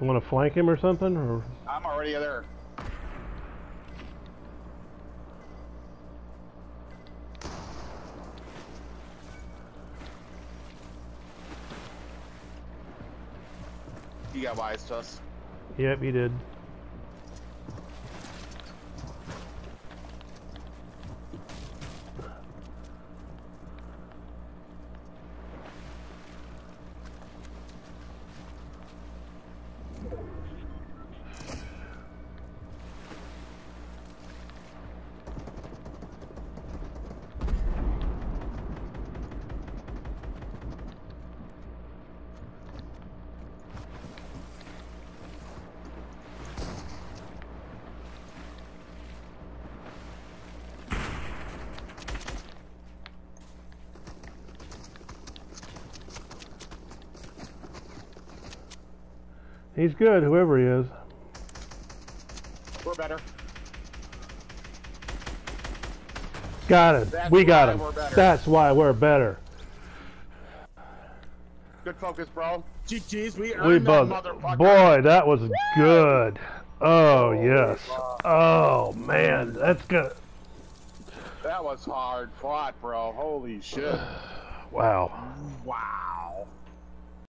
You want to flank him or something? Or I'm already there. He got wise to us. Yep, you did. He's good, whoever he is. We're better. Got him. That's we got him. That's why we're better. Good focus, bro. GG's, we We earned that bugged. motherfucker. Boy, that was good. Oh, yes. Oh, man. That's good. That was hard fought, bro. Holy shit. Wow. Wow.